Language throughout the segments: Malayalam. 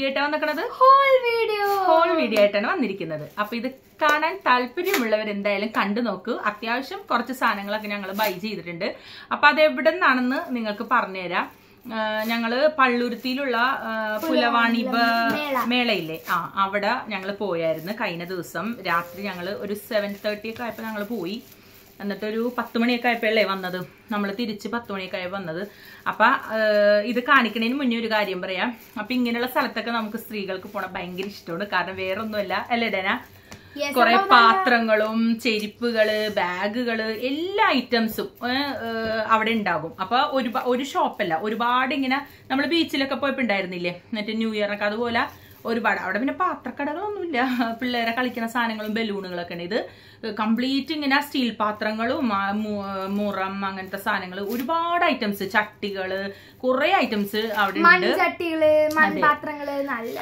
വീഡിയോ ആയിട്ടാണ് വന്നിരിക്കുന്നത്? ഹോൾ വീഡിയോ ഹോൾ വീഡിയോ ആയിട്ടാണ് വന്നിരിക്കുന്നത്. അപ്പൊ ഇത് കാണാൻ താല്പര്യമുള്ളവർ എന്തായാലും കണ്ടു നോക്കൂ. അത്യാവശ്യം കുറച്ച് സാധനങ്ങളൊക്കെ ഞങ്ങൾ ബൈ ചെയ്തിട്ടുണ്ട്. അപ്പൊ അത് എവിടെ നിന്നാണെന്ന് നിങ്ങൾക്ക് പറഞ്ഞുതരാം. ഞങ്ങൾ പള്ളുരുത്തിയിലുള്ള പുലവാണിബ മേളയില്ലേ? ആ അവിടെ ഞങ്ങൾ പോയായിരുന്നു കഴിഞ്ഞ ദിവസം. രാത്രി ഞങ്ങൾ ഒരു സെവൻ തേർട്ടി ഒക്കെ ആയപ്പോൾ ഞങ്ങൾ പോയി. എന്നിട്ട് ഒരു പത്ത് മണിയൊക്കെ ആയപ്പോഴല്ലേ വന്നത്? നമ്മൾ തിരിച്ച് പത്ത് മണിയൊക്കെ ആയി വന്നത്. അപ്പൊ ഇത് കാണിക്കുന്നതിന് മുന്നേ ഒരു കാര്യം പറയാം. അപ്പൊ ഇങ്ങനെയുള്ള സ്ഥലത്തൊക്കെ നമുക്ക് സ്ത്രീകൾക്ക് പോണ ഭയങ്കര ഇഷ്ടമാണ്. കാരണം വേറെ ഒന്നുമല്ല അല്ലേ ഡന? കുറെ പാത്രങ്ങളും ചെരുപ്പുകൾ ബാഗുകൾ എല്ലാ ഐറ്റംസും അവിടെ ഉണ്ടാകും. അപ്പൊ ഒരു ഒരു ഷോപ്പല്ല. ഒരുപാട് ഇങ്ങനെ നമ്മൾ ബീച്ചിലൊക്കെ പോയപ്പോ ഉണ്ടായിരുന്നില്ലേ? മറ്റേ ന്യൂ ഇയർ ഒക്കെ അതുപോലെ ഒരുപാട്. അവിടെ പിന്നെ പാത്രക്കടകളൊന്നുമില്ല. പിള്ളേരെ കളിക്കുന്ന സാധനങ്ങളും ബലൂണുകളൊക്കെ ഉണ്ട്. ഇത് കംപ്ലീറ്റ് ഇങ്ങനെ സ്റ്റീൽ പാത്രങ്ങളും മുറം അങ്ങനത്തെ സാധനങ്ങൾ. ഒരുപാട് ഐറ്റംസ് ചട്ടികൾ കുറെ ഐറ്റംസ് അവിടെ ഉണ്ട്.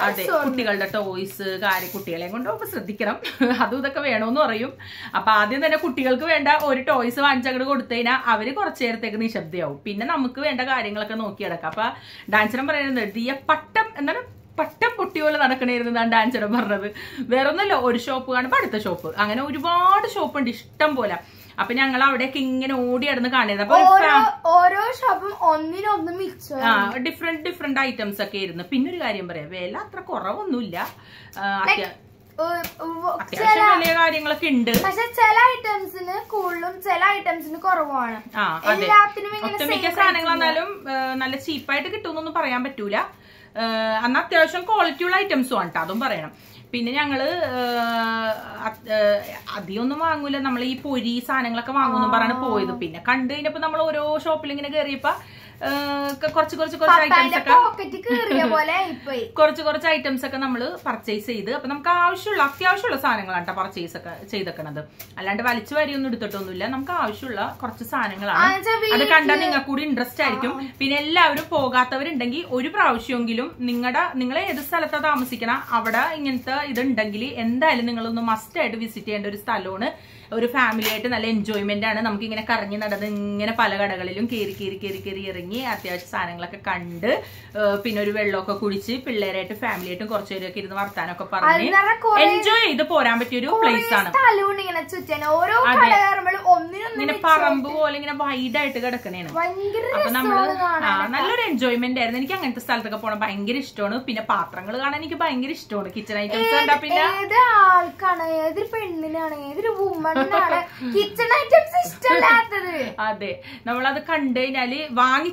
അതെ. കുട്ടികളുടെ ടോയ്സ് കാര്യം കുട്ടികളെ കൊണ്ട് ശ്രദ്ധിക്കണം. അതും ഇതൊക്കെ വേണമെന്ന് പറയും. അപ്പൊ ആദ്യം തന്നെ കുട്ടികൾക്ക് വേണ്ട ഒരു ടോയ്സ് വാങ്ങിച്ചങ്ങോട്ട് കൊടുത്തു കഴിഞ്ഞാൽ അവർ കുറച്ചു നേരത്തേക്ക് നിശബ്ദയാവും. പിന്നെ നമുക്ക് വേണ്ട കാര്യങ്ങളൊക്കെ നോക്കി കിടക്കാം അപ്പൊ ഡാൻസറും പറയുന്നത് ദിയ പട്ടം എന്താണ് പട്ടം പൊട്ടി പോലെ നടക്കണേരുന്നതാണ് ഡാൻസറും പറഞ്ഞത്. വേറെ ഒന്നല്ല ഒരു ഷോപ്പ് കാണുമ്പോൾ അടുത്ത ഷോപ്പ് അങ്ങനെ ഒരുപാട് ഷോപ്പ് ഉണ്ട് ഇഷ്ടം പോലെ. അപ്പൊ ഞങ്ങൾ അവിടെയൊക്കെ ഇങ്ങനെ ഓടി നടന്ന് കാണുന്നത്. അപ്പൊ ഓരോ ഷോപ്പും ഒന്നിനൊന്ന് മിക്സ് ആ ഡിഫറെന്റ് ഡിഫറെന്റ് ഐറ്റംസ് ഒക്കെ ഇരുന്ന് പിന്നെ ഒരു കാര്യം പറയാം വില അത്ര കുറവൊന്നുമില്ല. അത്യാവശ്യം വലിയ കാര്യങ്ങളൊക്കെ ഉണ്ട്. പക്ഷെ ചില ഐറ്റംസിന് കൂടുതലും ചില ഐറ്റംസിന് കുറവാണ്. എല്ലാത്തിനും ഒട്ടുമിക്ക സാധനങ്ങൾ എന്നാലും നല്ല ചീപ്പായിട്ട് കിട്ടുമെന്നൊന്നും പറയാൻ പറ്റൂല. അന്ന് അത്യാവശ്യം ക്വാളിറ്റി ഉള്ള ഐറ്റംസും ആണ് കേട്ടോ അതും പറയണം. പിന്നെ ഞങ്ങൾ അധികം ഒന്നും വാങ്ങൂല. നമ്മൾ ഈ പൊരി സാധനങ്ങളൊക്കെ വാങ്ങുമെന്നും പറഞ്ഞാണ് പോയത്. പിന്നെ കണ്ടു കഴിഞ്ഞപ്പോൾ നമ്മൾ ഓരോ ഷോപ്പിൽ ഇങ്ങനെ കയറിയപ്പോ ആ, കുറച്ച് കുറച്ച് കുറച്ച് ഐറ്റംസ് ഒക്കെ കുറച്ച് കുറച്ച് ഐറ്റംസ് ഒക്കെ നമ്മൾ പർച്ചേസ് ചെയ്ത് അപ്പൊ നമുക്ക് ആവശ്യമുള്ള അത്യാവശ്യമുള്ള സാധനങ്ങളാണ് കേട്ടോ പർച്ചേസ് ഒക്കെ ചെയ്തേക്കണത്. അല്ലാണ്ട് വലിച്ചു വരിയൊന്നും എടുത്തിട്ടൊന്നുമില്ല. നമുക്ക് ആവശ്യമുള്ള കുറച്ച് സാധനങ്ങളാണ്. അത് കണ്ടാൽ നിങ്ങൾക്ക് കൂടി ഇൻട്രസ്റ്റ് ആയിരിക്കും. പിന്നെ എല്ലാവരും പോകാത്തവരുണ്ടെങ്കിൽ ഒരു പ്രാവശ്യമെങ്കിലും നിങ്ങളുടെ നിങ്ങൾ ഏത് സ്ഥലത്താണ് താമസിക്കണ അവിടെ ഇങ്ങനത്തെ ഇതുണ്ടെങ്കിൽ എന്തായാലും നിങ്ങളൊന്ന് മസ്റ്റ് ആയിട്ട് വിസിറ്റ് ചെയ്യേണ്ട ഒരു സ്ഥലമാണ്. ഒരു ഫാമിലി ആയിട്ട് നല്ല എൻജോയ്മെന്റ് ആണ്. നമുക്ക് ഇങ്ങനെ കറങ്ങി നടന്ന് ഇങ്ങനെ പല കടകളിലും കയറി കയറി കയറി കയറി ഇറങ്ങി അത്യാവശ്യം സാധനങ്ങളൊക്കെ കണ്ട് പിന്നെ ഒരു വെള്ളമൊക്കെ കുടിച്ച് പിള്ളേരായിട്ട് ഫാമിലി ആയിട്ടും കുറച്ചു പേരൊക്കെ ഇരുന്ന് വർത്താനൊക്കെ പറഞ്ഞ് എൻജോയ് ചെയ്ത് പോരാൻ പറ്റിയ ഒരു പ്ലേസ് ആണ്. ഇങ്ങനെ പറമ്പ് പോലെ ഇങ്ങനെ വൈഡ് ആയിട്ട് കിടക്കണേണ് അപ്പൊ നമ്മൾ നല്ലൊരു എൻജോയ്മെന്റ് ആയിരുന്നു. എനിക്ക് അങ്ങനത്തെ സ്ഥലത്തൊക്കെ പോകണം ഭയങ്കര ഇഷ്ടമാണ്. പിന്നെ പാത്രങ്ങൾ കാണാൻ എനിക്ക് ഭയങ്കര ഇഷ്ടമാണ്. കിച്ചൺ ഐറ്റംസ് കണ്ടാ പിന്നെ ഏത് ആൾക്കാണ്? ഏതൊരു പെണ്ണിനാണ്? ഏതൊരു വുമണിനാണ് കിച്ചൺ ഐറ്റംസ് ഇഷ്ടമല്ലാത്തത്. അതെ. നമ്മളത് കണ്ടു കഴിഞ്ഞാൽ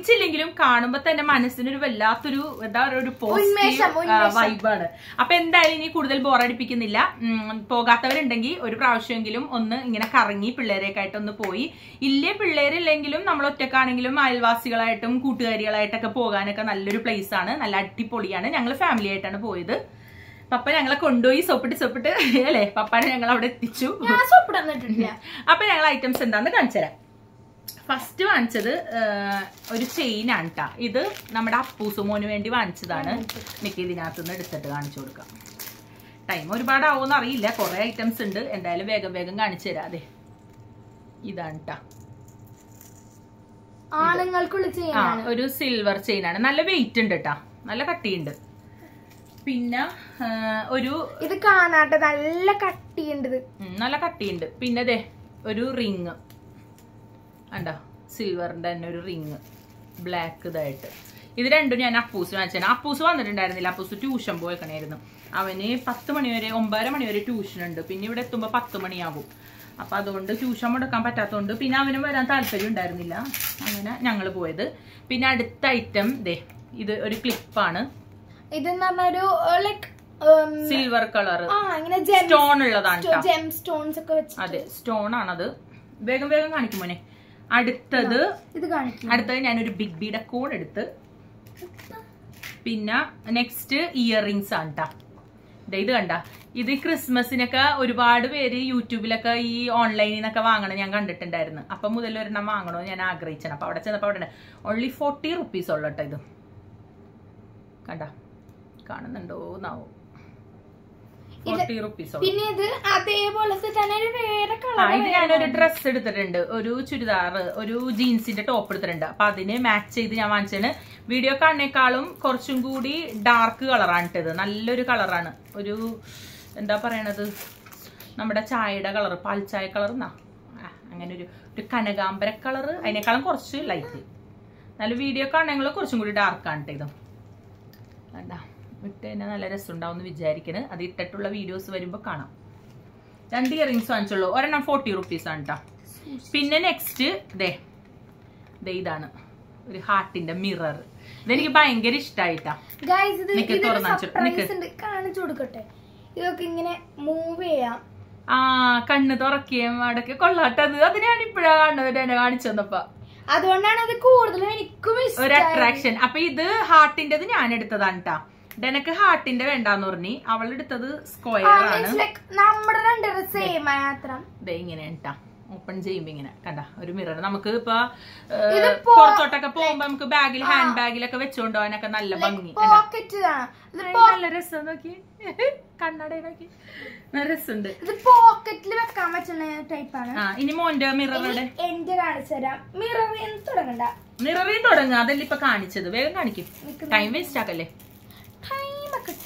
വാങ്ങിച്ചില്ലെങ്കിലും കാണുമ്പോ തന്നെ മനസ്സിനൊരു വല്ലാത്തൊരു എന്താ പറയുക ഒരു വൈബാണ് അപ്പൊ എന്തായാലും ഇനി കൂടുതൽ ബോറടിപ്പിക്കുന്നില്ല പോകാത്തവരുണ്ടെങ്കിൽ ഒരു പ്രാവശ്യമെങ്കിലും ഒന്ന് ഇങ്ങനെ കറങ്ങി പിള്ളേരെയൊക്കെ ആയിട്ട് ഒന്ന് പോയി. ഇല്ലേ പിള്ളേരില്ലെങ്കിലും നമ്മൾ ഒറ്റക്കാണെങ്കിലും അയൽവാസികളായിട്ടും കൂട്ടുകാരികളായിട്ടൊക്കെ പോകാനൊക്കെ നല്ലൊരു പ്ലേസ് ആണ്. നല്ല അടിപൊളിയാണ്. ഞങ്ങൾ ഫാമിലി ആയിട്ടാണ് പോയത്. പപ്പ ഞങ്ങളെ കൊണ്ടുപോയി സോപ്പിട്ട് സോപ്പിട്ട് അല്ലേ? പപ്പാനെ ഞങ്ങൾ അവിടെ എത്തിച്ചു അപ്പൊ ഞങ്ങൾ ഐറ്റംസ് എന്താന്ന് കാണിച്ചു തരാം ഫസ്റ്റ് വാങ്ങിച്ചത് ഒരു ചെയിൻ ആണ് ട്ടാ. ഇത് നമ്മുടെ അപ്പൂസുമോന് വേണ്ടി വാങ്ങിച്ചതാണ്. എനിക്ക് ഇതിനകത്ത് നിന്ന് എടുത്തിട്ട് കാണിച്ചു കൊടുക്കാം. ടൈം ഒരുപാട് ആവുമെന്ന് അറിയില്ല. കുറെ ഐറ്റംസ് ഉണ്ട്. എന്തായാലും വേഗം വേഗം കാണിച്ചു തരാം. അതെ. ഇതാണ് ആണുങ്ങൾക്കുള്ള ആ ഒരു സിൽവർ ചെയിൻ ആണ്. നല്ല വെയിറ്റ് ഉണ്ട് കേട്ടോ നല്ല കട്ടിയുണ്ട്. പിന്നെ ഒരു ഇത് കാണാട്ടെ നല്ല കട്ടിയുണ്ട് നല്ല കട്ടിയുണ്ട്. പിന്നെ ദേ ഒരു റിങ് കണ്ടോ? സിൽവറിന്റെ തന്നെ ഒരു റിങ് ബ്ലാക്ക് ഇതായിട്ട്. ഇത് രണ്ടും ഞാൻ അപ്പൂസ് വാങ്ങിച്ചാണ് അപ്പൂസ് വന്നിട്ടുണ്ടായിരുന്നില്ല. അപ്പൂസ് ട്യൂഷൻ പോയിക്കണായിരുന്നു അവന് പത്ത് മണി വരെ ഒമ്പതര മണി വരെ ട്യൂഷൻ ഉണ്ട്. പിന്നെ ഇവിടെ എത്തുമ്പോൾ പത്ത് മണിയാകും അപ്പോൾ അതുകൊണ്ട് ട്യൂഷൻ മുടക്കാൻ പറ്റാത്തതുകൊണ്ട് പിന്നെ അവനും വരാൻ താല്പര്യം ഉണ്ടായിരുന്നില്ല. അങ്ങനെ ഞങ്ങൾ പോയത്. പിന്നെ അടുത്ത ഐറ്റം ദേ ഇത് ഒരു ക്ലിപ്പാണ് ഇത് ലൈക്ക് സിൽവർ കളർ സ്റ്റോൺ ഉള്ളതാണ് അതെ സ്റ്റോൺ ആണത്. വേഗം വേഗം കാണിക്കും മോനെ. അടുത്തത് ഇത് കാണിക്കും. അടുത്തത് ഞാനൊരു ബിഗ് ബിയുടെ കോൺ എടുത്ത് പിന്നെ നെക്സ്റ്റ് ഇയർ ഇയറിങ്സ് ആണ് ട്ടാ. ദേ ഇത് കണ്ട. ഇത് ക്രിസ്മസിനൊക്കെ ഒരുപാട് പേര് യൂട്യൂബിലൊക്കെ ഈ ഓൺലൈനിൽ നിന്നൊക്കെ വാങ്ങണം ഞാൻ കണ്ടിട്ടുണ്ടായിരുന്നു. അപ്പം മുതൽ ഒരെണ്ണം വാങ്ങണമെന്ന് ഞാൻ ആഗ്രഹിച്ചാണ്. അപ്പൊ അവിടെ ചെന്നപ്പോൾ അവിടെ ഓൺലി ഫോർട്ടി റുപ്പീസ് ഉള്ളു കേട്ടോ ഇത്. കണ്ട? കാണുന്നുണ്ടോ എന്നാവും ഫോർട്ടി റുപ്പീസോ പിന്നെ ഇത് അതേപോലത്തെ തന്നെ ഒരു വേറെ കളർ ഇത് ഞാനൊരു ഡ്രസ്സ് എടുത്തിട്ടുണ്ട്. ഒരു ചുരിദാർ ഒരു ജീൻസിന്റെ ടോപ്പ് എടുത്തിട്ടുണ്ട്. അപ്പൊ അതിന് മാച്ച് ചെയ്ത് ഞാൻ വാങ്ങിച്ചാണ് വീഡിയോ കാണുന്നേക്കാളും കുറച്ചും കൂടി ഡാർക്ക് കളറാണ് ഇത് നല്ലൊരു കളറാണ് ഒരു എന്താ പറയണത്? നമ്മുടെ ചായയുടെ കളർ പാൽച്ചായ കളർ എന്നാ? അങ്ങനെ ഒരു ഒരു കനകാമ്പര കളർ അതിനേക്കാളും കുറച്ച് ലൈറ്റ് നല്ല വീഡിയോ കാണുന്നെങ്കിൽ കുറച്ചും കൂടി ഡാർക്കാണ് കേട്ടോ ഇതും വേണ്ട ഇട്ട് തന്നെ നല്ല രസം ഉണ്ടാവും എന്ന് വിചാരിക്കണ്. അത് ഇട്ടിട്ടുള്ള വീഡിയോസ് വരുമ്പോൾ കാണാം. രണ്ട് ഇയറിങ്സ് വാങ്ങിച്ചുള്ളൂ. ഒരെണ്ണം ഫോർട്ടി റുപ്പീസ് ആണ് കേട്ടോ പിന്നെ നെക്സ്റ്റ് ദേ ദേ ഇതാണ്. ഒരു ഹാർട്ടിന്റെ മിറർ ഇതെനിക്ക് ഭയങ്കര തുറന്ന് കാണിച്ചു- കൊടുക്കട്ടെ. ഇതൊക്കെ ഇങ്ങനെ മൂവ് ചെയ്യാം. ആ കണ്ണ് തുറക്കുകയും അടക്കെ കൊള്ളാട്ടത് അത് ഞാൻ ഇപ്പഴാ കാണുന്നത്. എന്നെ കാണിച്ചു തന്നപ്പോ. അതുകൊണ്ടാണ് അത് കൂടുതലും എനിക്കും ഒരു അട്രാക്ഷൻ അപ്പൊ ഇത് ഹാർട്ടിന്റെ ഞാൻ എടുത്തതാണ് കേട്ടാ ഡെനക്ക് ഹാർട്ടിന്റെ വേണ്ടാന്ന് പറഞ്ഞു അവൾ എടുത്തത് സ്ക്വയർ ആണ്. നമ്മുടെ രണ്ടുപേരും സെയിം മാത്രം. ദേ ഇങ്ങനെ കേട്ടാ ഓപ്പൺ ചെയ്യുമ്പോ ഇങ്ങനെ. കണ്ട? ഒരു മിറർ നമുക്ക് ഇപ്പൊ പുറത്തോട്ടൊക്കെ പോകുമ്പോ നമുക്ക് ബാഗിൽ ഹാൻഡ് ബാഗിലൊക്കെ വെച്ചുകൊണ്ട് പോകാനൊക്കെ നല്ല ഭംഗി. നല്ല രസം. നോക്കി. കണ്ണട നോക്കി നല്ല രസമുണ്ട്. ഇത് പോക്കറ്റിൽ വെക്കാൻ പറ്റുന്ന ടൈപ്പ് ആണ്. ആ ഇനി മോന്റെ മിററുടെ എന്റെ കാണിച്ചു തരാം. മിറർ എന്ന് തുടങ്ങണ്ട. മിററിൽ തുടങ്ങുക അതല്ല ഇപ്പൊ കാണിച്ചത്. വേഗം കാണിക്കും. ടൈം വേസ്റ്റ് ആക്കല്ലേ?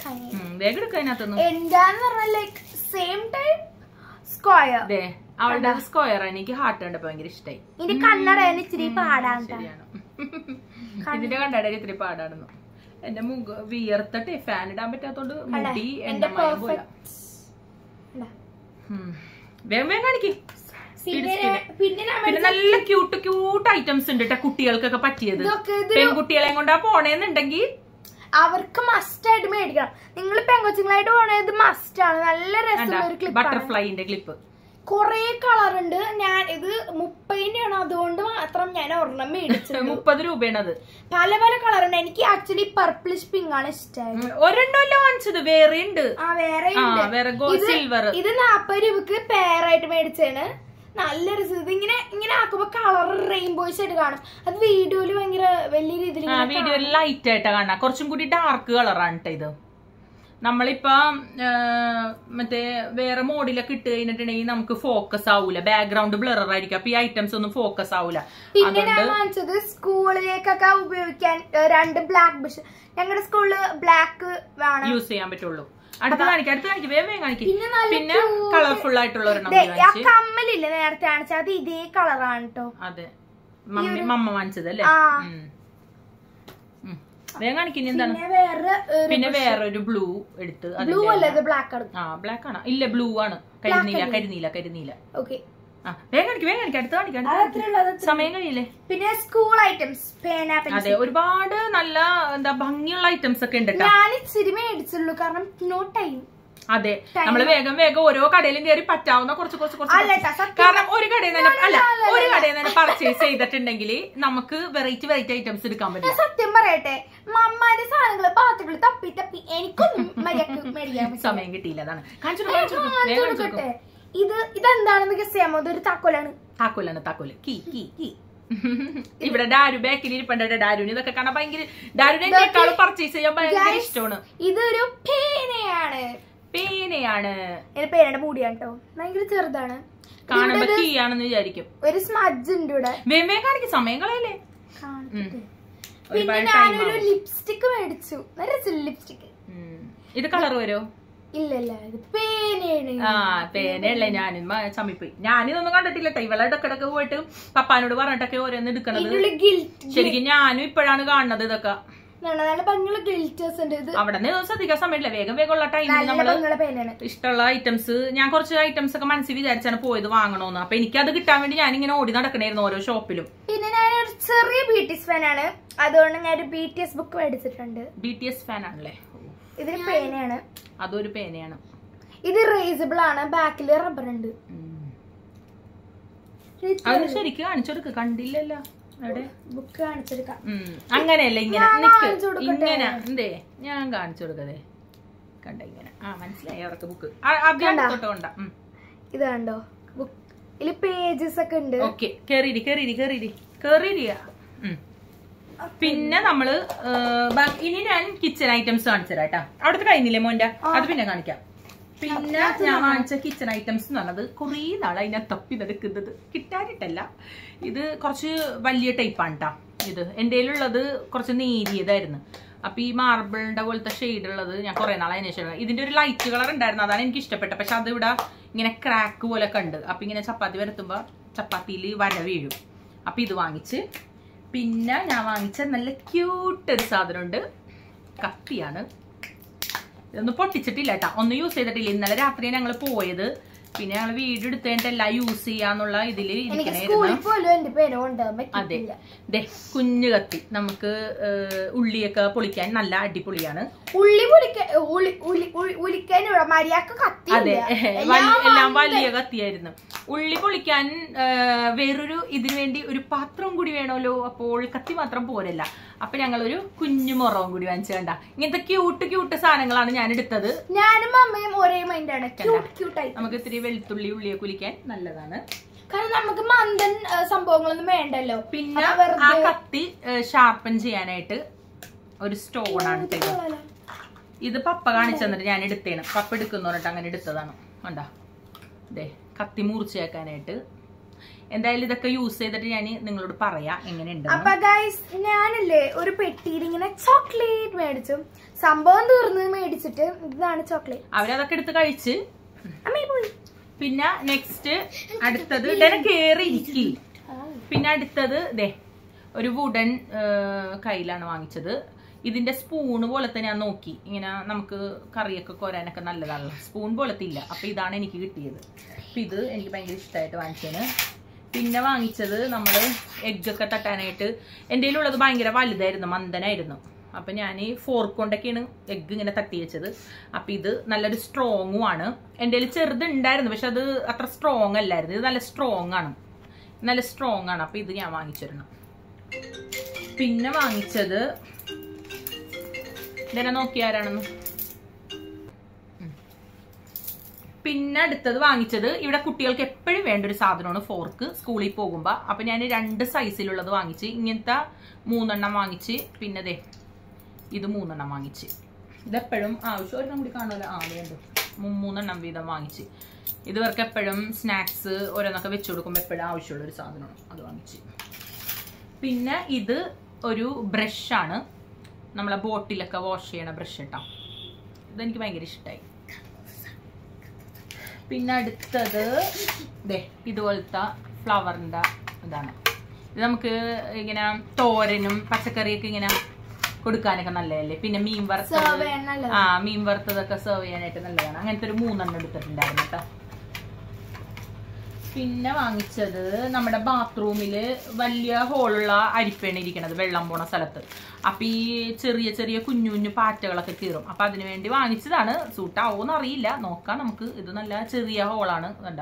ടൈം ഒക്കെ ടൈം ഉം, വേഗം എടുക്കുക അതിനകത്തൊന്നും. എന്താന്ന് പറഞ്ഞാൽ ലൈക്ക് സെയിം ടൈം സ്ക്വയർ അതെ അവളുടെ സ്ക്വയർ എനിക്ക് ഹാർട്ട് കണ്ടപ്പോ ഭയങ്കര ഇഷ്ടായി. ഇനി കണ്ണടയാൻ ഇച്ചിരി പാടാണ് ട്ടാ. ശരിയാണ്. ഇതിന്റെ കണ്ടടയിൽ ഇത്തിരി പാടാണെന്നു. എന്റെ മുഖ വിയർത്തട്ടെ ഫാൻ ഇടാൻ പറ്റാത്തോണ്ട് മുടി എന്റെ. വേഗം വേഗം കാണിക്കേ. പിന്നെ നല്ല ക്യൂട്ട് ക്യൂട്ട് ഐറ്റംസ് ഉണ്ട് കേട്ടോ കുട്ടികൾക്കൊക്കെ പറ്റിയത്. പെൺകുട്ടികളെ കൊണ്ടാ പോണേന്നുണ്ടെങ്കിൽ അവർക്ക് മസ്റ്റ് ആയിട്ട് മേടിക്കണം. നിങ്ങൾ പെങ്കൊച്ചുങ്ങളായിട്ട് പോണത് മസ്റ്റ് ആണ്. നല്ല രസമുള്ള ഒരു ക്ലിപ്പാണ് ബട്ടർഫ്ലൈന്റെ ക്ലിപ്പ് കൊറേ കളർ ഉണ്ട്. ഞാൻ ഇത് മുപ്പതിന്റെയാണ്? അതുകൊണ്ട് മാത്രം ഞാൻ ഒരെണ്ണം മേടിച്ചത് മുപ്പത് രൂപയാണത്. പല പല കളർ ഉണ്ട്. എനിക്ക് ആക്ച്വലി പർപ്പിളിഷ് പിങ്ക് ആണ് ഉം, ഒരെണ്ണമല്ല വാങ്ങിച്ചത് വേറെ ഉണ്ട്. ആ വേറെ ഉണ്ട്. ഇത് നാപ്പത് രൂപക്ക് പെയറായിട്ട് മേടിച്ചാണ് നല്ല രസം. ഇങ്ങനെ ഇങ്ങനെ ആക്കുമ്പോ കളർ റെയിൻബോയ്സ് ആയിട്ട് കാണും. അത് വീഡിയോയിൽ ഭയങ്കര വലിയ രീതിയിൽ ആ വീഡിയോ ലൈറ്റ് ആയിട്ടാ കാണാം കുറച്ചും കൂടി ഡാർക്ക് കളറാണ് കേട്ടോ ഇത്. നമ്മളിപ്പോ മറ്റേ വേറെ മോഡിലൊക്കെ ഇട്ട് കഴിഞ്ഞിട്ടുണ്ടെങ്കിൽ നമുക്ക് ഫോക്കസ് ആവൂല. ബാക്ക്ഗ്രൗണ്ട് ബ്ലറർ ആയിരിക്കും. അപ്പൊ ഈ ഐറ്റംസ് ഒന്നും ഫോക്കസ് ആവൂല. പിന്നെ ഞാൻ വാങ്ങിച്ചത് സ്കൂളിലേക്കൊക്കെ ഉപയോഗിക്കാൻ രണ്ട് ബ്ലാക്ക് ബിഷ് ഞങ്ങളുടെ സ്കൂളിൽ ബ്ലാക്ക് യൂസ് ചെയ്യാൻ പറ്റുള്ളൂ. അടുത്ത് കാണിക്കാം അടുത്ത് കാണിക്കും വേഗം കാണിക്കും. പിന്നെ കളർഫുൾ ആയിട്ടുള്ള ഒരെണ്ണം കമ്മലില്ലേ നേരത്തെ കാണിച്ച അത് ഇതേ കളറാണ് കേട്ടോ അതെ. മമ്മി മമ്മ വാങ്ങിച്ചത് അല്ലേ ആ. ഉം. ഉം. വേഗം കാണിക്കും എന്താണ്? പിന്നെ വേറെ പിന്നെ വേറൊരു ബ്ലൂ എടുത്ത് ബ്ലൂ അല്ലേ ബ്ലാക്ക് ആണ്. ആ ബ്ലാക്ക് ആണ്. ഇല്ല ബ്ലൂ ആണ്. കരിനീല കരിനീല കരിനീല. ഓക്കെ സമയം കഴിയില്ലേ? പിന്നെ സ്കൂൾ ഐറ്റംസ് അതെ ഒരുപാട് നല്ല എന്താ ഭംഗിയുള്ള ഐറ്റംസ് ഒക്കെ ഉണ്ട് ഞാൻ ഇച്ചിരി മേടിച്ചുള്ളൂ കാരണം നോ ടൈം അതെ നമ്മൾ വേഗം വേഗം ഓരോ കടയിലും കയറി പറ്റാവുന്ന കുറച്ച് കുറച്ച് കുറച്ച് കാരണം ഒരു കടയിൽ നിന്ന് അല്ല ഒരു കടയിൽ നിന്ന് പർച്ചേസ് ചെയ്തിട്ടുണ്ടെങ്കിൽ നമുക്ക് വെറൈറ്റി വെറൈറ്റി ഐറ്റംസ് എടുക്കാൻ പറ്റും സത്യം പറയട്ടെ മമ്മാന്റെ സാധനങ്ങൾ പാത്രങ്ങൾ തപ്പി തപ്പി എനിക്കൊന്നും സമയം കിട്ടിയില്ല അതാണ്. കാണിച്ചു ഇത് ഇതെന്താണെന്ന് ഗസ് ചെയ്യാമോ? ഇതൊരു താക്കോലാണ്. താക്കോലാണ് താക്കോൽ. Key key key. ഇവിടെ ഡാരു ബാക്കിൽ ഇരിപ്പണ്ട ഡാരുവിന് ഇതൊക്കെ കാണാൻ ഭയങ്കര ഡാരുവിനെക്കാളും പർച്ചേസ് ചെയ്യാൻ ഭയങ്കര ഇഷ്ടമാണ്. ഇതൊരു പേനയാണ്. പേനയാണ്. എന്റെ പേനയുടെ മൂടിയാണ് കേട്ടോ. ഭയങ്കര ചെറുതാണ്. കാണുമ്പോ കീയാണെന്ന് വിചാരിക്കും. ഒരു സ്മഡ്ജ് ഉണ്ട് ഇവിടെ. വേമേ കാണിക്കും സമയം കളയല്ലേ. പിന്നെ ഞാനൊരു ലിപ്സ്റ്റിക് മേടിച്ചു. നല്ല ലിപ്സ്റ്റിക് ഇത് കളർ വരുമോ ആ പേനയല്ലേ ഞാനും. ചമ്മിപ്പോയി. ഞാനിതൊന്നും കണ്ടിട്ടില്ല ട്ടോ. ഇവളെ ഇടക്കിടക്ക് പോയിട്ട് പപ്പാനോട് പറഞ്ഞിട്ടൊക്കെ ഓരോന്ന് എടുക്കണത്. ശരിക്കും ഞാനും ഇപ്പോഴാണ് കാണുന്നത് ഇതൊക്കെ. അവിടെ നിന്ന് ശ്രദ്ധിക്കാൻ സമയമില്ല. വേഗം വേഗം ഉള്ള ടൈമിൽ നമ്മൾ ഇഷ്ടമുള്ള ഐറ്റംസ് ഞാൻ കുറച്ച് ഐറ്റംസ് ഒക്കെ മനസ്സിൽ വിചാരിച്ചാണ് പോയത് വാങ്ങണോന്ന്. അപ്പൊ എനിക്ക് അത് കിട്ടാൻ വേണ്ടി ഞാൻ ഇങ്ങനെ ഓടി നടക്കണായിരുന്നു ഓരോ ഷോപ്പിലും പിന്നെ ഞാൻ ഒരു ചെറിയ ബി ടി എസ് ഫാനാണ് അതുകൊണ്ട് ഞാൻ ഒരു ബി ടി എസ് ബുക്ക് മേടിച്ചിട്ടുണ്ട് ബി ടി എസ് ഫാൻ ഇതിന് പേനയാണ്. അതൊരു പേനയാണ്. ഇത് റേസബിൾ ആണ്. ബാക്കിൽ റബ്ബർ ഉണ്ട്. അത് ശരിക്കും കാണിച്ചു കണ്ടില്ലല്ലോ ബുക്ക് കാണിച്ചെടുക്കാം. അങ്ങനെയല്ല ഇങ്ങനെ? ഇങ്ങനെ. എന്തേ? ഞാൻ കാണിച്ചു കൊടുക്കതേ കണ്ട ഇങ്ങനെ? ആ മനസ്സിലായി അവർക്ക് ബുക്ക് ഇത് കണ്ടോ? ബുക്ക് ഇതിൽ പേജസ് ഒക്കെ ഉണ്ട്. ഓക്കെ കേറിയിരി കേറിയിരി കേറിയിരി. കേറിരിയ പിന്നെ നമ്മൾ ഇനി ഞാൻ കിച്ചൺ ഐറ്റംസ് കാണിച്ചു തരാം കേട്ടാ അവിടുത്തെ കഴിഞ്ഞില്ലേ മോന്റെ? അത് പിന്നെ കാണിക്കാം. പിന്നെ ഞാൻ വാങ്ങിച്ച കിച്ചൺ ഐറ്റംസ് എന്ന് പറഞ്ഞത് കുറേ നാളെ അതിനെ തപ്പി നടക്കുന്നത്. കിട്ടാനിട്ടല്ല. ഇത് കുറച്ച് വലിയ ടൈപ്പാണ് കേട്ടോ ഇത് എന്റെ ഉള്ളത് കുറച്ച് നേരിയതായിരുന്നു. അപ്പൊ ഈ മാർബിളിന്റെ പോലത്തെ ഷെയ്ഡ് ഉള്ളത് ഞാൻ കുറെ നാളെ ശേഷം ഇതിന്റെ ഒരു ലൈറ്റ് കളർ ഉണ്ടായിരുന്നു. അതാണ് എനിക്ക് ഇഷ്ടപ്പെട്ട പക്ഷെ അത് ഇവിടെ ഇങ്ങനെ ക്രാക്ക് പോലെ കണ്ട്. അപ്പൊ ഇങ്ങനെ ചപ്പാത്തി വരത്തുമ്പോ ചപ്പാത്തിയിൽ വര വീഴും. അപ്പൊ ഇത് വാങ്ങിച്ച് പിന്നെ ഞാൻ വാങ്ങിച്ച നല്ല ക്യൂട്ട് ഒരു സാധനമുണ്ട്. കത്തിയാണ് ഇതൊന്നും പൊട്ടിച്ചിട്ടില്ല കേട്ടാ ഒന്നും യൂസ് ചെയ്തിട്ടില്ല. ഇന്നലെ രാത്രി ഞങ്ങൾ പോയത്. പിന്നെ ഞങ്ങൾ വീട് എടുത്തിട്ട് എല്ലാം യൂസ് ചെയ്യാന്നുള്ള ഇതിൽ അതെ. ദേ കുഞ്ഞു കത്തി. നമുക്ക് ഉള്ളിയൊക്കെ പൊളിക്കാൻ നല്ല അടിപൊളിയാണ്. ഉള്ളി അതെ. എല്ലാം വലിയ കത്തിയായിരുന്നു. ഉള്ളി പൊളിക്കാൻ വേറൊരു ഇതിനു വേണ്ടി ഒരു പാത്രം കൂടി വേണമല്ലോ? അപ്പോൾ കത്തി മാത്രം പോരല്ല. അപ്പൊ ഞങ്ങളൊരു കുഞ്ഞു മുറവും കൂടി വാങ്ങിച്ചു കണ്ട. ഇങ്ങനത്തെ ക്യൂട്ട് ക്യൂട്ട് സാധനങ്ങളാണ് ഞാൻ എടുത്തത് ഞാനും അമ്മയും ഒരേ മൈൻഡാണ് നമുക്ക് ഇത്തിരി വെളുത്തുള്ളി ഉള്ളിയെ കുലിക്കാൻ നല്ലതാണ്. കാരണം നമുക്ക് മന്ദൻ സംഭവങ്ങളൊന്നും വേണ്ടല്ലോ. പിന്നെ ആ കത്തി ഷാർപ്പൻ ചെയ്യാനായിട്ട് ഒരു സ്റ്റോൺ ആണ് ഇത്. പപ്പ കാണിച്ചു തന്നിട്ട് ഞാൻ എടുത്തേണ് പപ്പ എടുക്കുന്ന പറഞ്ഞിട്ട് അങ്ങനെ എടുത്തതാണ്. കണ്ടാ? ദേ. കത്തി മുറിച്ചേക്കാനായിട്ട് എന്തായാലും ഇതൊക്കെ യൂസ് ചെയ്തിട്ട് ഞാൻ നിങ്ങളോട് പറയാം എങ്ങനെയുണ്ട് അപ്പൊ ഗൈസ് ഞാനല്ലേ ഒരു പെട്ടിയിൽ ഇങ്ങനെ ചോക്ലേറ്റ് മേടിച്ചു. സംഭവം തീർന്ന് മേടിച്ചിട്ട് ഇതാണ് ചോക്ലേറ്റ് അവരതൊക്കെ എടുത്ത് കഴിച്ച്. പിന്നെ നെക്സ്റ്റ് അടുത്തത് കേറി ഇരിക്കി. പിന്നെ അടുത്തത് ദേ ഒരു വുഡൻ കയ്യിലാണ് വാങ്ങിച്ചത്. ഇതിന്റെ സ്പൂണ് പോലത്തെ ഞാൻ നോക്കി. ഇങ്ങനെ നമുക്ക് കറിയൊക്കെ കോരാനൊക്കെ നല്ലതാണല്ലോ. സ്പൂൺ പോലത്തെ ഇല്ല അപ്പൊ ഇതാണ് എനിക്ക് കിട്ടിയത്. അപ്പൊ ഇത് എനിക്ക് ഭയങ്കര ഇഷ്ടമായിട്ട് വാങ്ങിച്ചത് പിന്നെ വാങ്ങിച്ചത് നമ്മൾ എഗ്ഗൊക്കെ തട്ടാനായിട്ട് എന്റെ ഉള്ളത് ഭയങ്കര വലുതായിരുന്നു മന്ദനായിരുന്നു. അപ്പൊ ഞാൻ ഈ ഫോർക്ക് കൊണ്ടൊക്കെയാണ് എഗ്ഗ് ഇങ്ങനെ തട്ടി വെച്ചത്. അപ്പൊ ഇത് നല്ലൊരു സ്ട്രോങ്ങും ആണ്. എന്റെ കയ്യിൽ ചെറുതുണ്ടായിരുന്നു പക്ഷെ അത് അത്ര സ്ട്രോങ് അല്ലായിരുന്നു. ഇത് നല്ല സ്ട്രോങ് ആണ്. നല്ല സ്ട്രോങ് ആണ്. അപ്പൊ ഇത് ഞാൻ വാങ്ങിച്ചിരുന്നു പിന്നെ വാങ്ങിച്ചത് ഇതന്നെ നോക്കി ആരാണെന്ന്? പിന്നെ അടുത്തത് വാങ്ങിച്ചത് ഇവിടെ കുട്ടികൾക്ക് എപ്പോഴും വേണ്ട ഒരു സാധനമാണ് ഫോർക്ക് സ്കൂളിൽ പോകുമ്പോൾ അപ്പൊ ഞാൻ രണ്ട് സൈസിലുള്ളത് വാങ്ങിച്ച് ഇങ്ങനത്തെ മൂന്നെണ്ണം വാങ്ങിച്ച് പിന്നെ ദേ ഇത് മൂന്നെണ്ണം വാങ്ങിച്ച്. ഇതെപ്പോഴും ആവശ്യം ഒരെണ്ണം കൂടി കാണുമല്ലോ. ആ വേണ്ട മൂന്നെണ്ണം വീതം വാങ്ങിച്ച്. ഇത് ഇവർക്ക് എപ്പോഴും സ്നാക്സ് ഓരോന്നൊക്കെ വെച്ച് കൊടുക്കുമ്പോൾ എപ്പോഴും ആവശ്യമുള്ള ഒരു സാധനമാണ്. അത് വാങ്ങിച്ച്. പിന്നെ ഇത് ഒരു ബ്രഷാണ്. നമ്മളെ ബോട്ടിലൊക്കെ വാഷ് ചെയ്യണ ബ്രഷ് കേട്ടോ ഇതെനിക്ക് ഭയങ്കര ഇഷ്ടമായി പിന്നെ അടുത്തത് ദേ ഇതുപോലത്തെ ഫ്ലവറിന്റെ ഇതാണ്. ഇത് നമുക്ക് ഇങ്ങനെ തോരനും പച്ചക്കറിയൊക്കെ ഇങ്ങനെ കൊടുക്കാനൊക്കെ നല്ലതല്ലേ? പിന്നെ മീൻ വറുത്തത് ആ മീൻ വറുത്തതൊക്കെ സെർവ് ചെയ്യാനായിട്ട് നല്ലതാണ്. അങ്ങനത്തെ ഒരു മൂന്നെണ്ണം എടുത്തിട്ടുണ്ടായിരുന്നു കേട്ടോ പിന്നെ വാങ്ങിച്ചത് നമ്മുടെ ബാത്റൂമിൽ വലിയ ഹോളുള്ള അരിപ്പയാണ് ഇരിക്കണത് വെള്ളം പോണ സ്ഥലത്ത്. അപ്പം ഈ ചെറിയ ചെറിയ കുഞ്ഞു കുഞ്ഞു പാറ്റകളൊക്കെ കീറും. അപ്പം അതിനു വേണ്ടി വാങ്ങിച്ചതാണ്. സൂട്ടാവോന്ന് അറിയില്ല. നോക്കാം നമുക്ക്. ഇത് നല്ല ചെറിയ ഹോളാണ് കണ്ട.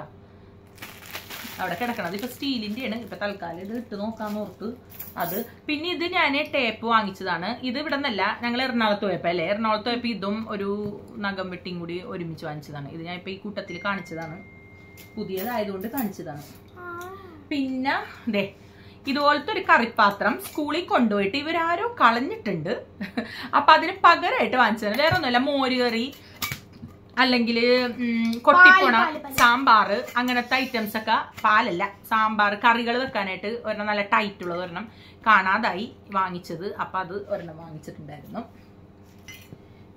അവിടെ കിടക്കണത് ഇപ്പം സ്റ്റീലിന്റെ ആണ് ഇപ്പം തൽക്കാലം ഇത് ഇട്ട് നോക്കാന്ന് ഓർത്ത് അത്. പിന്നെ ഇത് ഞാൻ ടേപ്പ് വാങ്ങിച്ചതാണ്. ഇത് ഇവിടെ നിന്നല്ല ഞങ്ങൾ എറണാകുളത്ത് പോയപ്പോൾ അല്ലേ? എറണാകുളത്ത് പോയപ്പോൾ ഇതും ഒരു നഖം വെട്ടിയും കൂടി ഒരുമിച്ച് വാങ്ങിച്ചതാണ്. ഇത് ഞാൻ ഇപ്പം ഈ കൂട്ടത്തിൽ കാണിച്ചതാണ്. പുതിയതായതുകൊണ്ട് കാണിച്ചതാണ്. പിന്നെ ദേ ഇതുപോലത്തെ ഒരു കറിപ്പാത്രം സ്കൂളിൽ കൊണ്ടുപോയിട്ട് ഇവരാരോ കളഞ്ഞിട്ടുണ്ട്. അപ്പൊ അതിന് പകരമായിട്ട് വാങ്ങിച്ചതാണ്. വേറെ ഒന്നുമില്ല മോര് കറി അല്ലെങ്കിൽ കൊട്ടിപ്പോണ. സാമ്പാർ അങ്ങനത്തെ ഐറ്റംസ് ഒക്കെ പാലല്ല സാമ്പാർ കറികൾ വെക്കാനായിട്ട് ഒരെണ്ണം നല്ല ടൈറ്റ് ഉള്ളത് ഒരെണ്ണം കാണാതായി വാങ്ങിച്ചത്. അപ്പൊ അത് ഒരെണ്ണം വാങ്ങിച്ചിട്ടുണ്ടായിരുന്നു.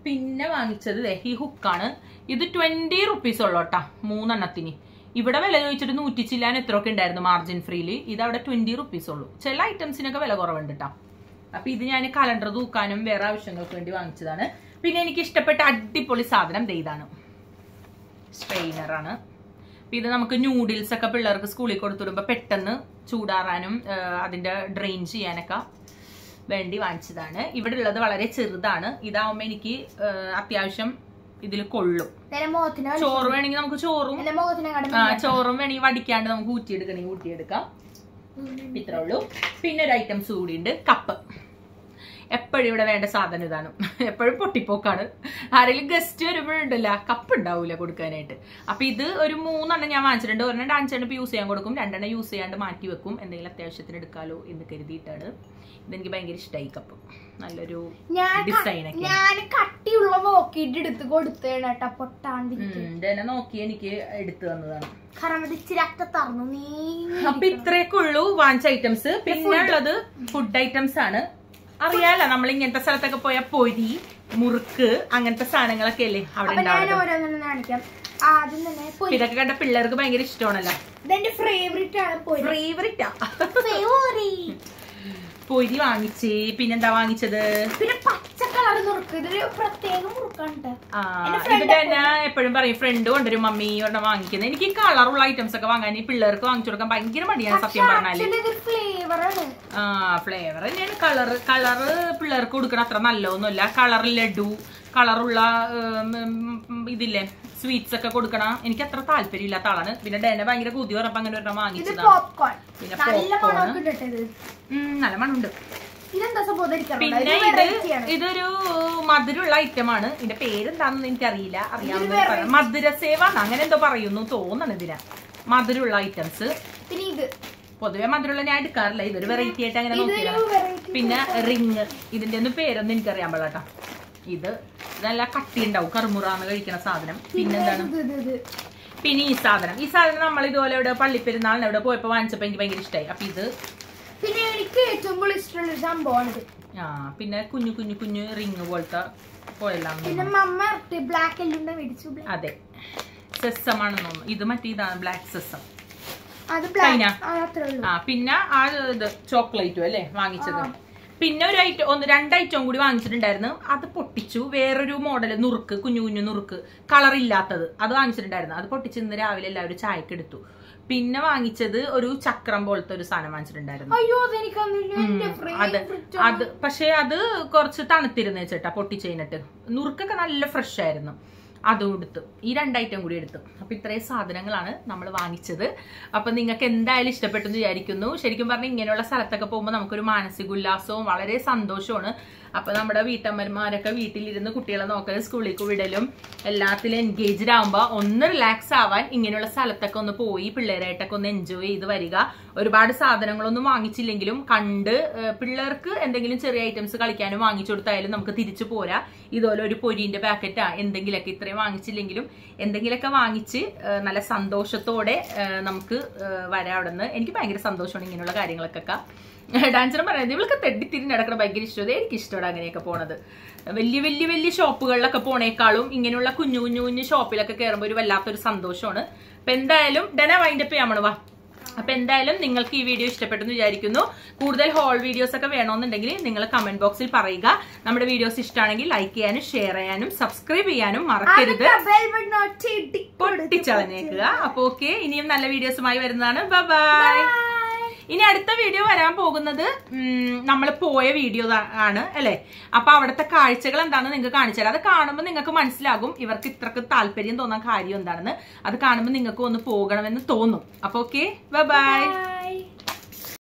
പിന്നെ വാങ്ങിച്ചത് ഈ ഹുക്കാണ് ഇത് ട്വന്റി റുപ്പീസ് ഉള്ളോട്ടാ കേട്ടാ മൂന്നെണ്ണത്തിന്. ഇവിടെ വില ചോദിച്ചിട്ട് നൂറ്റി ചില്ലാൻ എത്രയൊക്കെ ഉണ്ടായിരുന്നു മാർജിൻ ഫ്രീലി ഇത് അവിടെ ട്വന്റി റുപ്പീസ് ഉള്ളൂ. ചില ഐറ്റംസിനൊക്കെ വില കുറവുണ്ട് അപ്പൊ ഇത് ഞാൻ കലണ്ടർ തൂക്കാനും വേറെ ആവശ്യങ്ങൾക്ക് വേണ്ടി വാങ്ങിച്ചതാണ്. പിന്നെ എനിക്ക് ഇഷ്ടപ്പെട്ട അടിപൊളി സാധനം ഇതാണ്. അപ്പൊ ഇത് നമുക്ക് ന്യൂഡിൽസ് ഒക്കെ പിള്ളേർക്ക് സ്കൂളിൽ കൊടുത്തുവിടുമ്പോ പെട്ടെന്ന് ചൂടാറാനും അതിന്റെ ഡ്രെയിൻ ചെയ്യാനൊക്കെ വേണ്ടി വാങ്ങിച്ചതാണ്. ഇവിടെ ഉള്ളത് വളരെ ചെറുതാണ്. ഇതാവുമ്പോ എനിക്ക് അത്യാവശ്യം ഇതിൽ കൊള്ളും. ചോറ് വേണമെങ്കിൽ നമുക്ക് ചോറും ആ, ചോറും വേണമെങ്കിൽ വടിക്കാണ്ട് നമുക്ക് ഊറ്റിയെടുക്കണമെങ്കിൽ ഊറ്റിയെടുക്കാം. ഇത്രേ ഉള്ളൂ. പിന്നെ ഒരു ഐറ്റംസ് കൂടി ഉണ്ട് കപ്പ്. എപ്പോഴും ഇവിടെ വേണ്ട സാധനം ഇതാണ്. എപ്പോഴും പൊട്ടിപ്പോക്കാണ്. ആരെങ്കിലും ഗസ്റ്റ് വരുമ്പോഴുണ്ടല്ല കപ്പ് ഉണ്ടാവില്ല കൊടുക്കാനായിട്ട്. അപ്പൊ ഇത് ഒരു മൂന്നെണ്ണം ഞാൻ വാങ്ങിച്ചിട്ടുണ്ട്. ഒരെണ്ണം അഞ്ചെണ്ണം യൂസ് ചെയ്യാൻ കൊടുക്കും. രണ്ടെണ്ണം യൂസ് ചെയ്യാണ്ട് മാറ്റി വെക്കും. എന്തെങ്കിലും അത്യാവശ്യത്തിന് എടുക്കാലോ എന്ന് കരുതിയിട്ടാണ്. ഇതെനിക്ക് ഭയങ്കര ഇഷ്ടമായി കപ്പ് നല്ലൊരു ഡിസൈൻ ഒക്കെ. ഞാൻ കട്ടിയുള്ള നോക്കിയിട്ട് എടുത്ത് കൊടുത്തേണ് കേട്ടാ ഇതന്നെ നോക്കി എനിക്ക് എടുത്തു തന്നതാണ്. അപ്പൊ ഇത്രയൊക്കെ ഉള്ളൂ വാങ്ങിച്ച ഐറ്റംസ് പിന്നെ ഉള്ളത് ഫുഡ് ഐറ്റംസ് ആണ്. അറിയാലോ നമ്മൾ ഇങ്ങനത്തെ സ്ഥലത്തൊക്കെ പോയ പൊരി മുറുക്ക് അങ്ങനത്തെ സാധനങ്ങളൊക്കെ അല്ലേ അവിടെ കാണിക്കാം. ആദ്യം തന്നെ. ഇതൊക്കെ കണ്ട പിള്ളേർക്ക് ഭയങ്കര ഇഷ്ടമാണല്ലോ. ഇതെന്റെ ഫേവറിറ്റ് ആണ് പൊരി. ഫേവറേറ്റാ. പൊരി വാങ്ങിച്ച്. പിന്നെന്താ വാങ്ങിച്ചത്? പിന്നെ പച്ച കളർ മുറുക്ക്. ഇതൊരു പ്രത്യേക മുറുക്കാണ് എപ്പോഴും പറയും ഫ്രണ്ട് കൊണ്ടൊരു മമ്മി ഒരെണ്ണം വാങ്ങിക്കുന്നത്. എനിക്ക് കളറുള്ള ഐറ്റംസ് ഒക്കെ വാങ്ങാൻ ഈ പിള്ളേർക്ക് വാങ്ങിച്ചു കൊടുക്കാൻ ഭയങ്കര മടിയാണ് സത്യം പറഞ്ഞാൽ. ആ ഫ്ലേവർ തന്നെയാണ്. കളറ് കളറ് പിള്ളേർക്ക് കൊടുക്കണ അത്ര നല്ലതൊന്നുമല്ല. കളർ ലഡു കളറുള്ള ഇതില്ലേ? സ്വീറ്റ്സ് ഒക്കെ കൊടുക്കണ. എനിക്ക് അത്ര താല്പര്യം ഇല്ലാത്ത ആളാണ്. പിന്നെ ഡേനെ ഭയങ്കര കൂതി പറഞ്ഞപ്പോ അങ്ങനെ ഒരെണ്ണം വാങ്ങിച്ചതാണ്. പിന്നെ നല്ല മണമുണ്ട്. പിന്നെ ഇത്. ഇതൊരു മധുരമുള്ള ഐറ്റമാണ് ഇതിന്റെ പേരെന്താണെന്ന് എനിക്കറിയില്ല. അറിയാവുന്ന മധുരസേവ അങ്ങനെ എന്തോ പറയുന്നു തോന്നണം ഇതിനാ മധുരമുള്ള ഐറ്റംസ് പൊതുവെ മധുരമുള്ള ഞാൻ എടുക്കാറില്ല. ഇതൊരു വെറൈറ്റി ആയിട്ട് അങ്ങനെ നോക്കിയതാണ് പിന്നെ റിങ് ഇതിന്റെ ഒന്നും പേരൊന്നും എനിക്കറിയാൻ പാടാട്ടോ ഇത് നല്ല കട്ടി ഉണ്ടാവും കറുമുറാന്ന് കഴിക്കണ സാധനം. പിന്നെന്താണ് പിന്നെ ഈ സാധനം. ഈ സാധനം നമ്മൾ ഇതുപോലെ ഇവിടെ പള്ളിപ്പെരുന്നാളിന് ഇവിടെ പോയപ്പോ വാങ്ങിച്ചപ്പോ എനിക്ക് ഭയങ്കര ഇഷ്ടമായി അപ്പൊ ഇത് പിന്നെ എനിക്ക് ഏറ്റവും കൂടുതൽ ഇഷ്ടമുള്ള സംഭവമാണ് ആ പിന്നെ കുഞ്ഞു കുഞ്ഞു കുഞ്ഞു റിങ് പോലത്തെ പോയെല്ലാം അതെ. സെസ്സമാണെന്ന് തോന്നുന്നു. ഇത് മറ്റേ ഇതാണ് ബ്ലാക്ക് സെസ്സം. ആ പിന്നെ ആ ഇത് ചോക്ലേറ്റും അല്ലേ വാങ്ങിച്ചത്. പിന്നെ ഒരു ഐറ്റം ഒന്ന് രണ്ട് ഐറ്റം കൂടി വാങ്ങിച്ചിട്ടുണ്ടായിരുന്നു. അത് പൊട്ടിച്ചു. വേറൊരു മോഡൽ നുറുക്ക് കുഞ്ഞു കുഞ്ഞു നുറുക്ക്. കളർ ഇല്ലാത്തത്. അത് വാങ്ങിച്ചിട്ടുണ്ടായിരുന്നു. അത് പൊട്ടിച്ച് ഇന്ന് രാവിലെ എല്ലാവരും ചായക്ക് എടുത്തു. പിന്നെ വാങ്ങിച്ചത് ഒരു ചക്രം പോലത്തെ ഒരു സാധനം വാങ്ങിച്ചിട്ടുണ്ടായിരുന്നു. അയ്യോ അത് അത് പക്ഷെ അത് കുറച്ച് തണുത്തിരുന്നേ ചേട്ടാ പൊട്ടിച്ച് കഴിഞ്ഞിട്ട് നുറുക്കൊക്കെ നല്ല ഫ്രഷ് ആയിരുന്നു. അതും എടുത്തു. ഈ രണ്ട് ഐറ്റം കൂടി എടുത്തു. അപ്പൊ ഇത്രയും സാധനങ്ങളാണ് നമ്മൾ വാങ്ങിച്ചത്. അപ്പൊ നിങ്ങൾക്ക് എന്തായാലും ഇഷ്ടപ്പെട്ടെന്ന് വിചാരിക്കുന്നു. ശരിക്കും പറഞ്ഞാൽ ഇങ്ങനെയുള്ള സ്ഥലത്തൊക്കെ പോകുമ്പോൾ നമുക്കൊരു മാനസിക ഉല്ലാസവും വളരെ സന്തോഷമാണ് അപ്പൊ നമ്മുടെ വീട്ടമ്മമാരൊക്കെ വീട്ടിലിരുന്ന് കുട്ടികളെ നോക്കലും സ്കൂളിലേക്ക് വിടലും എല്ലാത്തിലും എൻഗേജ്ഡ് ആവുമ്പോൾ ഒന്ന് റിലാക്സ് ആവാൻ ഇങ്ങനെയുള്ള സ്ഥലത്തൊക്കെ ഒന്ന് പോയി പിള്ളേരായിട്ടൊക്കെ ഒന്ന് എൻജോയ് ചെയ്ത് വരിക. ഒരുപാട് സാധനങ്ങളൊന്നും വാങ്ങിച്ചില്ലെങ്കിലും കണ്ട് പിള്ളേർക്ക് എന്തെങ്കിലും ചെറിയ ഐറ്റംസ് കളിക്കാനും വാങ്ങിച്ചു കൊടുത്തായാലും നമുക്ക് തിരിച്ചു പോരാ. ഇതുപോലെ ഒരു പൊരിന്റെ പാക്കറ്റാ എന്തെങ്കിലുമൊക്കെ ഇത്രയും വാങ്ങിച്ചില്ലെങ്കിലും എന്തെങ്കിലുമൊക്കെ വാങ്ങിച്ച് നല്ല സന്തോഷത്തോടെ നമുക്ക് വരാം അവിടെ നിന്ന് എനിക്ക് ഭയങ്കര സന്തോഷമാണ് ഇങ്ങനെയുള്ള കാര്യങ്ങൾക്കൊക്കെ ഡാൻസറും പറയുന്നത് ഇവൾക്ക് തെണ്ടിത്തിരി നടക്കണ ഭയങ്കര ഇഷ്ടം എനിക്ക് ഇഷ്ടമാണ് അങ്ങനെയൊക്കെ പോണത്. വലിയ വലിയ വലിയ ഷോപ്പുകളിലൊക്കെ പോണേക്കാളും ഇങ്ങനെയുള്ള കുഞ്ഞു കുഞ്ഞു കുഞ്ഞു ഷോപ്പിലൊക്കെ കയറുമ്പോൾ ഒരു വല്ലാത്തൊരു സന്തോഷമാണ്. അപ്പൊ എന്തായാലും ഡന വൈൻഡപ്പ് ചെയ്യാമണ? വാ. അപ്പൊ എന്തായാലും നിങ്ങൾക്ക് ഈ വീഡിയോ ഇഷ്ടപ്പെട്ടെന്ന് വിചാരിക്കുന്നു. കൂടുതൽ ഹോൾ വീഡിയോസ് ഒക്കെ വേണമെന്നുണ്ടെങ്കിൽ നിങ്ങൾ കമന്റ് ബോക്സിൽ പറയുക. നമ്മുടെ വീഡിയോസ് ഇഷ്ടമാണെങ്കിൽ ലൈക്ക് ചെയ്യാനും ഷെയർ ചെയ്യാനും സബ്സ്ക്രൈബ് ചെയ്യാനും മറക്കരുത്. പൊട്ടിച്ചളഞ്ഞേക്കുക അപ്പൊ ഓക്കെ ഇനിയും നല്ല വീഡിയോസുമായി വരുന്നതാണ്. ബൈ ഇനി അടുത്ത വീഡിയോ വരാൻ പോകുന്നത് നമ്മൾ പോയ വീഡിയോ ആണ് അല്ലെ? അപ്പൊ അവിടുത്തെ കാഴ്ചകൾ എന്താണെന്ന് നിങ്ങൾക്ക് കാണിച്ചു തരാം. അത് കാണുമ്പോൾ നിങ്ങൾക്ക് മനസ്സിലാകും ഇവർക്ക് ഇത്രക്ക് താല്പര്യം തോന്നാൻ കാര്യം എന്താണെന്ന്. അത് കാണുമ്പോൾ നിങ്ങൾക്ക് ഒന്ന് പോകണമെന്ന് തോന്നും. അപ്പൊ ഓക്കെ ബൈ Bye.